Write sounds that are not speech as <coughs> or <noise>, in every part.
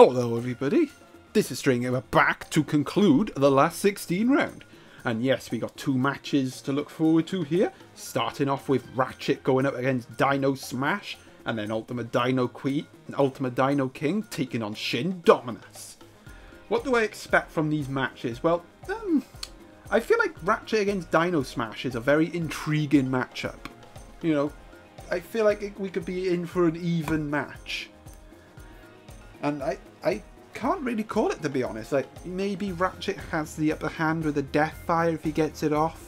Hello everybody, this is Stranger Gamer back to conclude the last 16 round. And yes, we got two matches to look forward to here. Starting off with Rachitt going up against Dino Smash, and then Ultimate Dino Queen, Ultimate Dino King taking on Shindominous. What do I expect from these matches? Well, um, I feel like Rachitt against Dino Smash is a very intriguing matchup. You know, I feel like we could be in for an even match. And I, I can't really call it to be honest. Like maybe Rachitt has the upper hand with a Death Fire if he gets it off.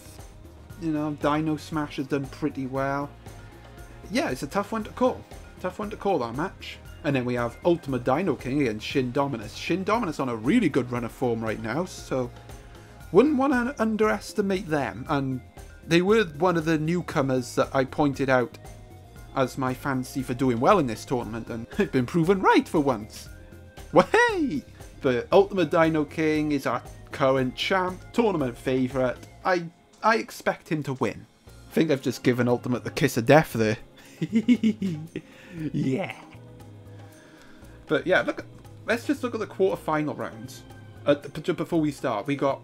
You know, Dino Smash has done pretty well. Yeah, it's a tough one to call. Tough one to call that match. And then we have Ultimate Dino King against Shindominous. Shin Dominus on a really good run of form right now, so wouldn't want to underestimate them. And they were one of the newcomers that I pointed out as my fancy for doing well in this tournament, and <laughs> I've been proven right for once. Wahey! The Ultimate Dino King is our current champ, tournament favourite. I I expect him to win. I think I've just given Ultimate the kiss of death there. <laughs> yeah. But yeah, look. Let's just look at the quarter-final rounds. Uh, before we start, we got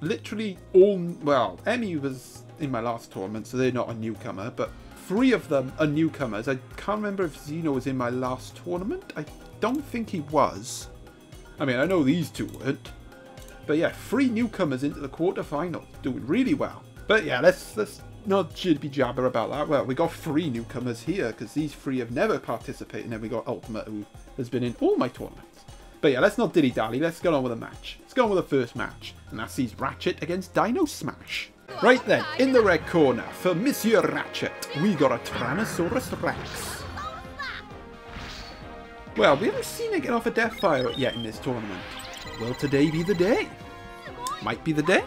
literally all. Well, Emmy was in my last tournament, so they're not a newcomer, but three of them are newcomers. I can't remember if Xeno was in my last tournament. I don't think he was. I mean, I know these two weren't. But yeah, three newcomers into the quarterfinals, doing really well. But yeah, let's let's not jibby jabber about that. Well, we got three newcomers here because these three have never participated, and then we got Ultimate, who has been in all my tournaments. But yeah, let's not dilly dally. Let's get on with the match. Let's go on with the first match, and that sees Rachitt against Dino Smash. Right then, in the red corner, for Monsieur Rachitt, we got a Tyrannosaurus Rex. Well, we haven't seen it get off a death fire yet in this tournament. Will today be the day? Might be the day.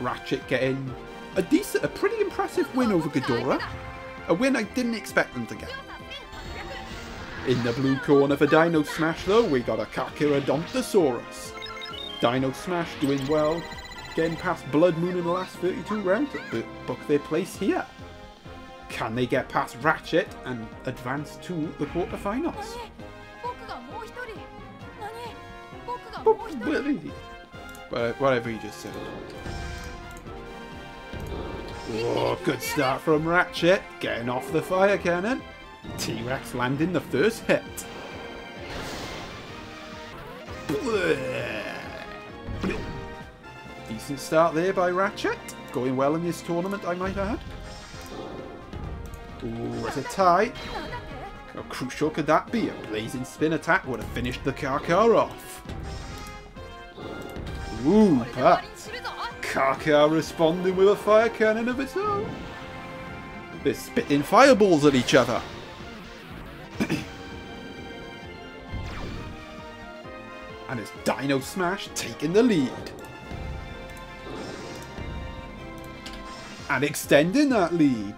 Rachitt getting a decent, a pretty impressive win over Ghidorah. A win I didn't expect them to get. In the blue corner for Dino Smash though, we got a Carcharodontosaurus. Dino Smash doing well, getting past Blood Moon in the last 32 rounds to book their place here. Can they get past Rachitt and advance to the quarterfinals? Whatever he just said. Oh, good start from Rachitt, getting off the fire cannon. T-Rex landing the first hit. Decent start there by Rachitt. Going well in this tournament, I might add. A tie. How crucial could that be? A blazing spin attack would have finished the Karkar off. Ooh, but Karkar responding with a fire cannon of its own. They're spitting fireballs at each other. <coughs> and it's Dino Smash taking the lead. And extending that lead.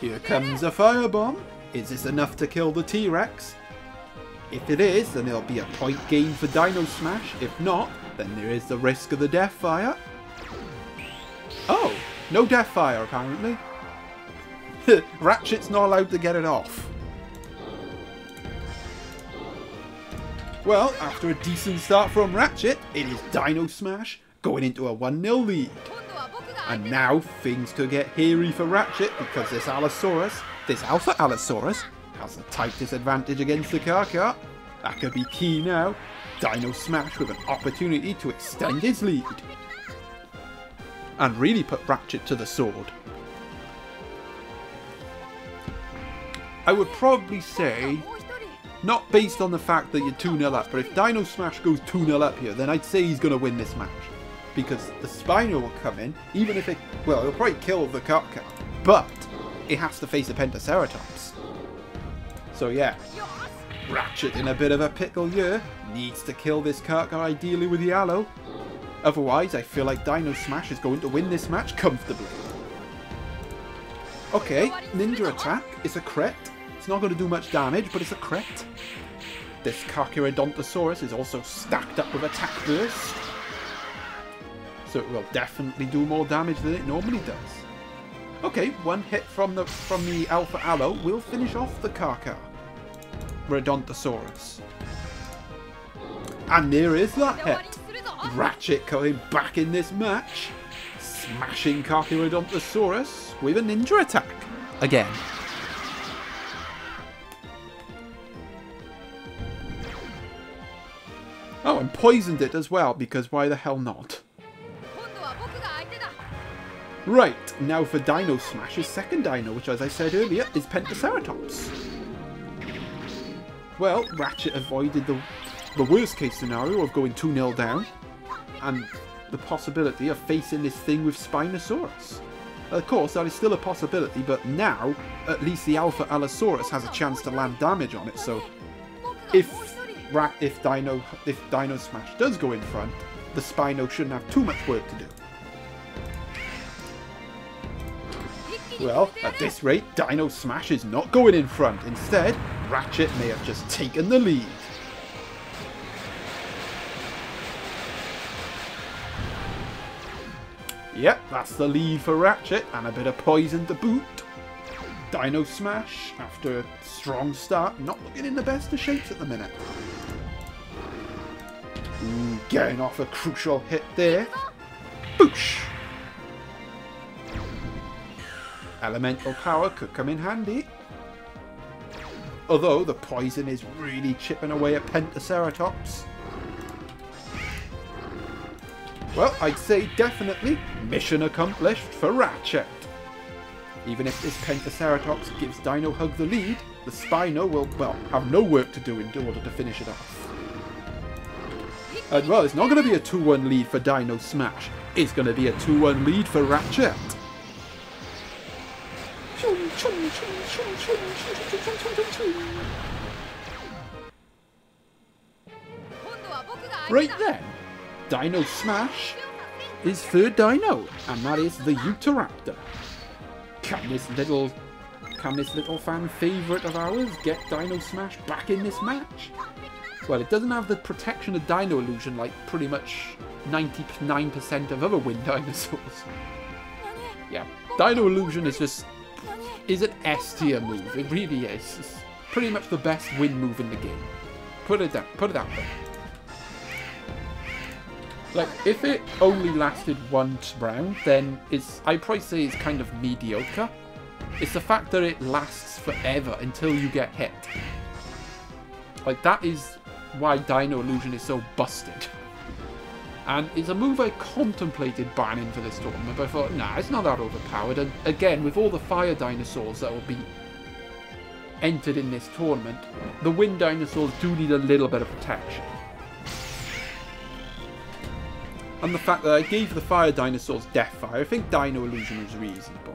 Here comes a firebomb. Is this enough to kill the T-Rex? If it is, then it'll be a point gain for Dino Smash. If not, then there is the risk of the Death Fire. Oh, no Death Fire apparently. <laughs> Rachitt's not allowed to get it off. Well, after a decent start from Rachitt, it is Dino Smash going into a 1-0 lead. And now things could get hairy for Rachitt because this Allosaurus, this Alpha Allosaurus, has a tight disadvantage against the Karkar. That could be key now. Dino Smash with an opportunity to extend his lead. And really put Rachitt to the sword. I would probably say not based on the fact that you're 2-0 up, but if Dino Smash goes 2-0 up here, then I'd say he's going to win this match. Because the Spino will come in, even if it... Well, it'll probably kill the Karkar, but it has to face a Pentaceratops. So yeah, Rachitt in a bit of a pickle here. Needs to kill this Karkar ideally with the Allo. Otherwise, I feel like Dino Smash is going to win this match comfortably. Okay, Ninja Attack is a crit. It's not going to do much damage, but it's a crit. This Carcharodontosaurus is also stacked up with Attack Burst. So it will definitely do more damage than it normally does. Okay, one hit from the from the Alpha Aloe will finish off the Karkar. Redontosaurus. And there is that hit. Rachitt coming back in this match, smashing Carcharodontosaurus with a ninja attack. Again. Oh, and poisoned it as well, because why the hell not? Right, now for Dino Smash's second dino, which as I said earlier, is Pentaceratops. Well, Rachitt avoided the, the worst case scenario of going 2-0 down, and the possibility of facing this thing with Spinosaurus. Of course, that is still a possibility, but now, at least the Alpha Allosaurus has a chance to land damage on it, so if if Dino, if Dino Smash does go in front, the Spino shouldn't have too much work to do. Well, at this rate, Dino Smash is not going in front. Instead, Rachitt may have just taken the lead. Yep, that's the lead for Rachitt, and a bit of poison to boot. Dino Smash, after a strong start, not looking in the best of shapes at the minute. Ooh, getting off a crucial hit there. Boosh! Elemental power could come in handy. Although the poison is really chipping away at Pentaceratops. Well, I'd say definitely mission accomplished for Rachitt. Even if this Pentaceratops gives Dino Hug the lead, the Spino will, well, have no work to do in order to finish it off. And well, it's not going to be a 2-1 lead for Dino Smash. It's going to be a 2-1 lead for Rachitt. Right then, Dino Smash is third dino, and that is the Utahraptor. Can this little can this little fan favourite of ours get Dino Smash back in this match? Well, it doesn't have the protection of Dino Illusion like pretty much 99% of other wind dinosaurs. <laughs> Yeah, Dino Illusion is just is an S tier move. It really is. It's pretty much the best win move in the game. Put it down. Put it out there. Like, if it only lasted one round, then it's I'd probably say it's kind of mediocre. It's the fact that it lasts forever until you get hit. Like, that is why Dino Illusion is so busted. <laughs> And it's a move I contemplated banning for this tournament, but I thought, nah, it's not that overpowered. And again, with all the fire dinosaurs that will be entered in this tournament, the wind dinosaurs do need a little bit of protection. And the fact that I gave the fire dinosaurs death fire, I think Dino Illusion was reasonable.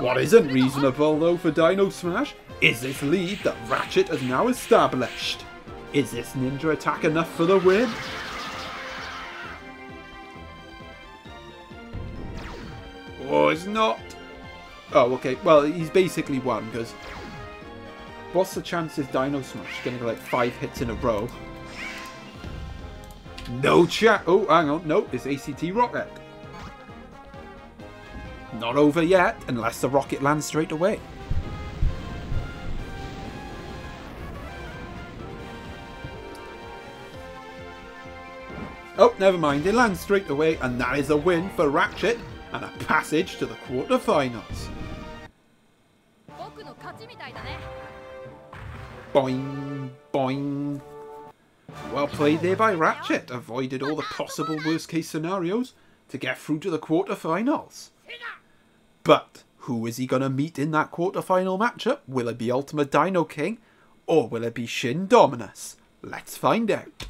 What isn't reasonable though for Dino Smash is this lead that Rachitt has now established. Is this ninja attack enough for the win? Oh, it's not. Oh, okay. Well, he's basically won because what's the chances Dino Smash going getting like five hits in a row? No chat. Oh, hang on. No, it's ACT Rocket. Not over yet, unless the rocket lands straight away. Oh, never mind. It lands straight away, and that is a win for Rachitt and a passage to the quarterfinals. Boing, boing. Well played there by Rachitt. Avoided all the possible worst case scenarios to get through to the quarterfinals. But who is he going to meet in that quarterfinal matchup? Will it be Ultimate Dino King or will it be Shindominous? Let's find out.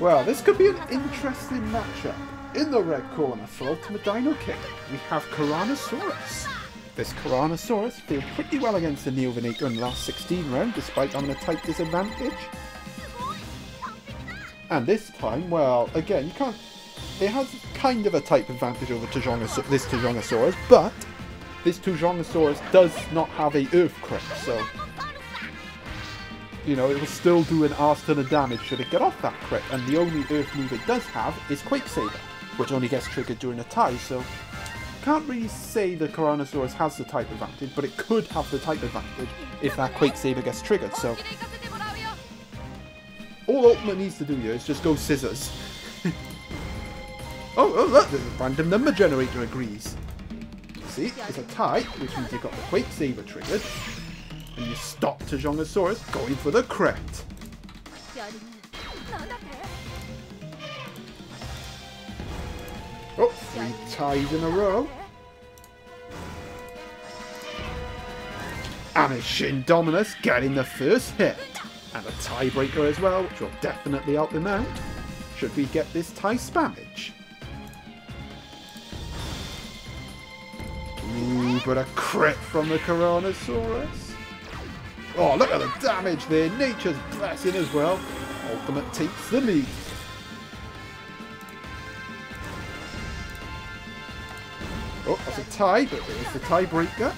Well, this could be an interesting matchup. In the red corner for Ultimate Dino King, we have Tyrannosaurus. This Tyrannosaurus failed pretty well against the Neovenator in the last 16 round, despite having a tight disadvantage. And this time, well, again, you can't... It has kind of a type advantage over this Tyrannosaurus, but this Tyrannosaurus does not have a Earth crit, so you know, it will still do an arse ton of damage should it get off that crit. And the only Earth move it does have is Quake Saber, which only gets triggered during a tie, so can't really say the Tyrannosaurus has the type advantage, but it could have the type advantage if that Quake Saber gets triggered. So all Ultimate needs to do here is just go scissors. <laughs> oh, oh look, the random number generator agrees. See, it's a tie, which means you've got the Quake Saber triggered, and you stop Tyrannosaurus going for the crit. Oh, three ties in a row. And it's Shindominous getting the first hit. And a tiebreaker as well, which will definitely help him out. Should we get this tie spammage? Ooh, but a crit from the Tyrannosaurus. Oh, look at the damage there. Nature's blessing as well. Ultimate takes the lead. Oh, that's a tie, but there's the tiebreaker.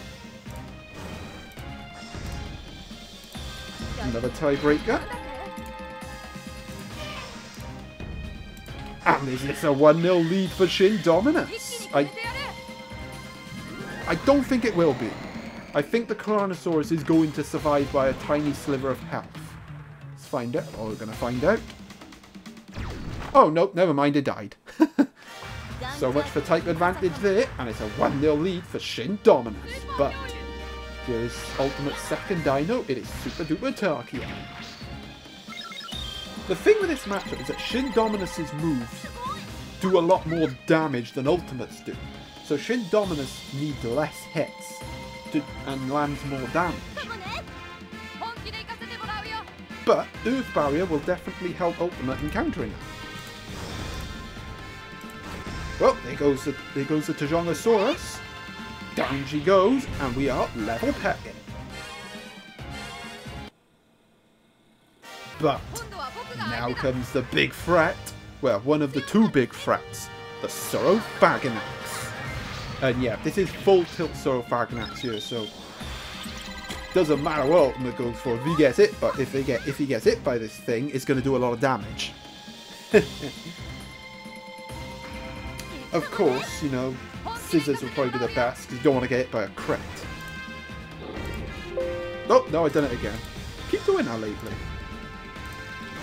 Another tiebreaker. And is this a 1-0 lead for Shindominous? I, I don't think it will be. I think the Tyrannosaurus is going to survive by a tiny sliver of health. Let's find out. Oh, we're going to find out. Oh, no, never mind, it died. <laughs> So much for type advantage there, and it's a 1-0 lead for Shindominous. But his ultimate second dino, it is Super Duper Tarchia. The thing with this matchup is that Shindominous's moves do a lot more damage than Ultimates do. So Shindominous needs less hits to, and lands more damage. But Earth Barrier will definitely help Ultimate in countering that. Well, there goes the there goes the Tyrannosaurus. Down she goes, and we are level pegging. But now comes the big threat. Well, one of the two big threats, the Saurophaganax. And yeah, this is full tilt Saurophaganax here, so doesn't matter what Ultimate goes for if he gets it, but if he get if he gets hit by this thing, it's going to do a lot of damage. <laughs> Of course, you know, scissors will probably be the best because you don't want to get hit by a crit. Oh, no, I've done it again. Keep doing that lately.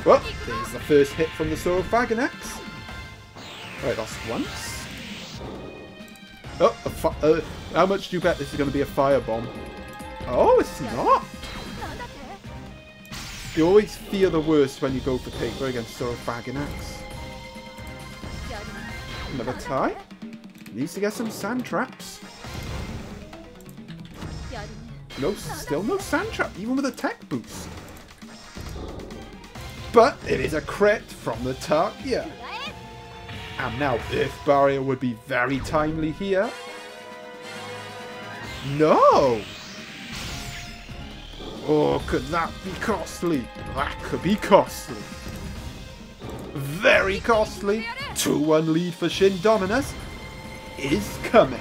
Well, there's the first hit from the sword Saurophaganax. Right, that's once. Oh, uh, how much do you bet this is going to be a firebomb? Oh, it's not. You always fear the worst when you go for paper against Saurophaganax. Another tie. Needs to get some sand traps. No, still no sand trap, even with a tech boost. But it is a crit from the Tarchia. And now Earth Barrier would be very timely here. No! Oh, could that be costly? That could be costly. Very costly. 2-1 lead for Shindominous is coming.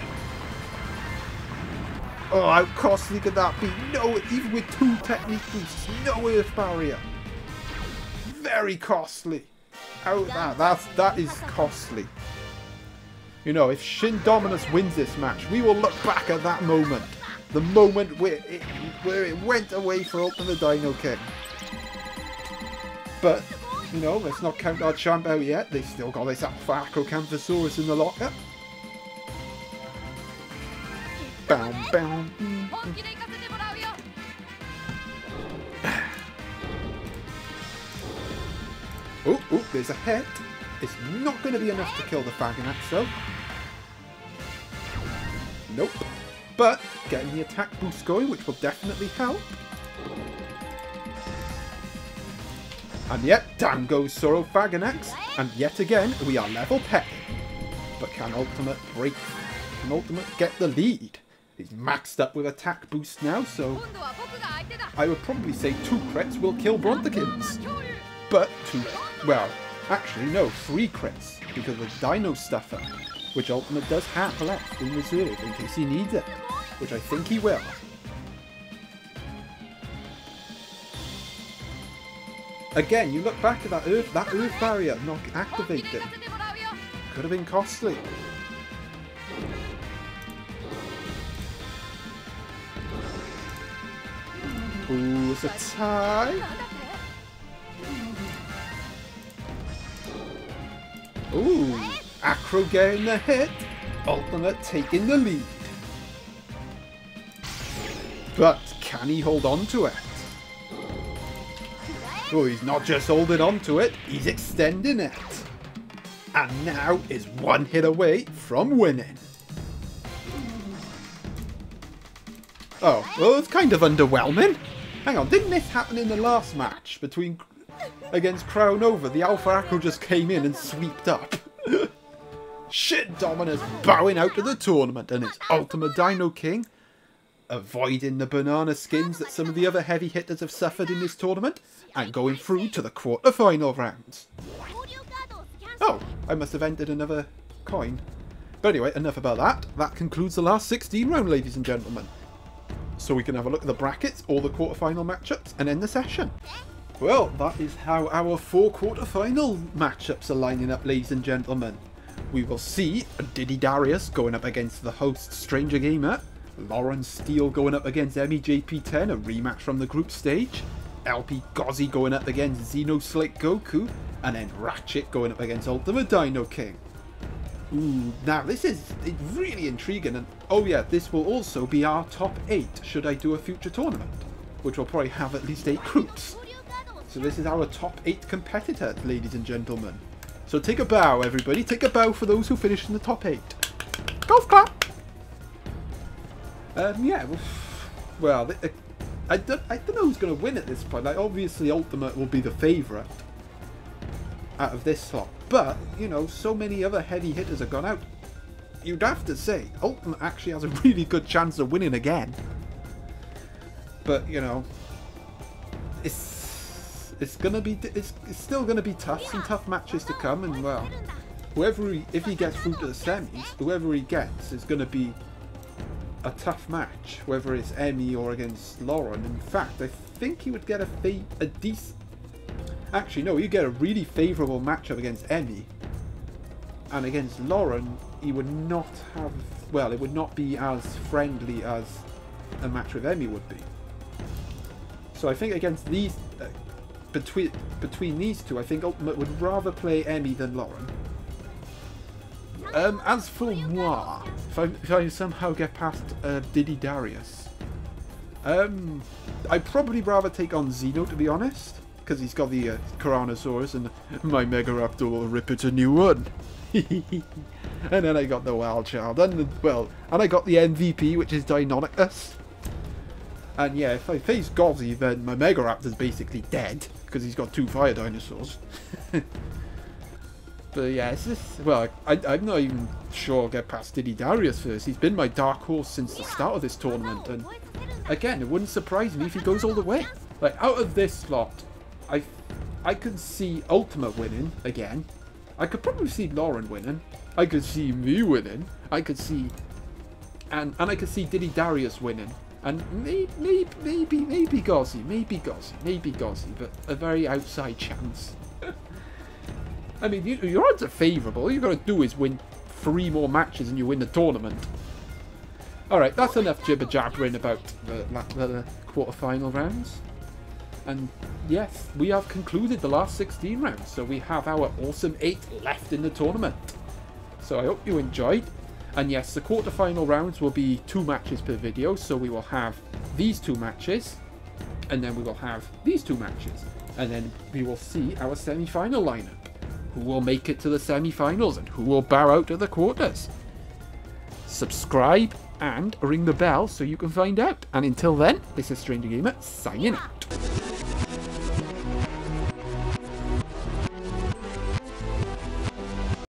Oh, how costly could that be? No, even with two technique boosts, no earth barrier. Very costly. How that that's that is costly. You know, if Shindominous wins this match, we will look back at that moment. The moment where it, where it went away for Open the Dino King. But you know, let's not count our champ out yet. They still got this Acrocanthosaurus in the locker. Bow, bow. oh, oh, a hit. It's not going to be enough to kill the Faganax, though. Nope. But getting the attack boost going, which will definitely help. And yet, down goes Saurophaganax, and yet again, we are level pet. But can Ultimate break, can Ultimate get the lead? He's maxed up with attack boost now, so I would probably say two crits will kill Brontikins. But two, well, Actually, no, three crits, because the Dino Stuffer, which Ultimate does have left in reserve in case he needs it, which I think he will. Again, you look back at that earth, that earth barrier not activated. Could have been costly. Ooh, it's a tie. Ooh, Acro getting the hit. Ultimate taking the lead. But can he hold on to it? Oh, he's not just holding on to it, he's extending it. And now is one hit away from winning. Oh, well, it's kind of underwhelming. Hang on, didn't this happen in the last match between against Crown Over? The Alpha Acro just came in and sweeped up. Shindominous bowing out of the tournament and it's Ultima Dino King avoiding the banana skins that some of the other heavy hitters have suffered in this tournament and going through to the quarter-final rounds. Oh, I must have entered another coin. But anyway, enough about that. That concludes the last 16 round, ladies and gentlemen. So we can have a look at the brackets, all the quarter-final matchups, and end the session. Well, that is how our four quarter-final matchups are lining up, ladies and gentlemen. We will see Diddy Darius going up against the host Stranger Gamer, Lauren Steele going up against MEJP10, a rematch from the group stage, LP Gozzy going up against Xenoslate Goku, and then Rachitt going up against Ultima Dino King. Ooh, now this is really intriguing, and oh yeah, this will also be our top 8 should I do a future tournament, which will probably have at least 8 groups. So this is our top 8 competitors, ladies and gentlemen. So take a bow, everybody. Take a bow for those who finished in the top 8. Golf clap! Um, yeah, well, I don't, I don't know who's going to win at this point. Like, obviously, Ultimate will be the favourite out of this slot. But, you know, so many other heavy hitters have gone out. You'd have to say, Ultimate actually has a <laughs> really good chance of winning again. But, you know, it's it's gonna be it's, it's still gonna be tough. Some tough matches to come, and well, whoever he, if he gets through to the semis, whoever he gets is gonna be a tough match, whether it's Emmy or against Lauren. In fact, I think he would get a a decent. Actually, no, he'd get a really favourable matchup against Emmy, and against Lauren, he would not have. Well, it would not be as friendly as a match with Emmy would be. So I think against these, uh, between between these two, I think Ultimate would rather play Emmy than Lauren. Um, as for moi, if I, if I somehow get past uh, Diddy Darius, um, I'd probably rather take on Xeno, to be honest, because he's got the uh, and <laughs> my Mega Raptor will rip it a new one. <laughs> and then I got the Wild Child, and the, well, and I got the MVP, which is Deinonychus. And yeah, if I face Gozzy, then my Mega Raptor's basically dead, because he's got two fire dinosaurs. <laughs> But yeah, it's just, well, I, I'm not even sure I'll get past Diddy Darius first. He's been my dark horse since the start of this tournament. And again, it wouldn't surprise me if he goes all the way. Like, out of this slot, I, I could see Ultima winning again. I could probably see Lauren winning. I could see me winning. I could see... And, and I could see Diddy Darius winning. And maybe, maybe, maybe, maybe Gozzy, maybe Gozzy, maybe Gozzy, but a very outside chance. <laughs> I mean, you, your odds are favourable. All you've got to do is win three more matches and you win the tournament. Alright, that's enough jibber-jabbering about the, the, the quarter-final rounds. And yes, we have concluded the last 16 rounds, so we have our awesome 8 left in the tournament. So I hope you enjoyed. And yes, the quarter-final rounds will be two matches per video, so we will have these two matches, and then we will have these two matches, and then we will see our semi-final lineup who will make it to the semi-finals and who will bow out at the quarters. Subscribe and ring the bell so you can find out. And until then, this is Stranger Gamer signing out.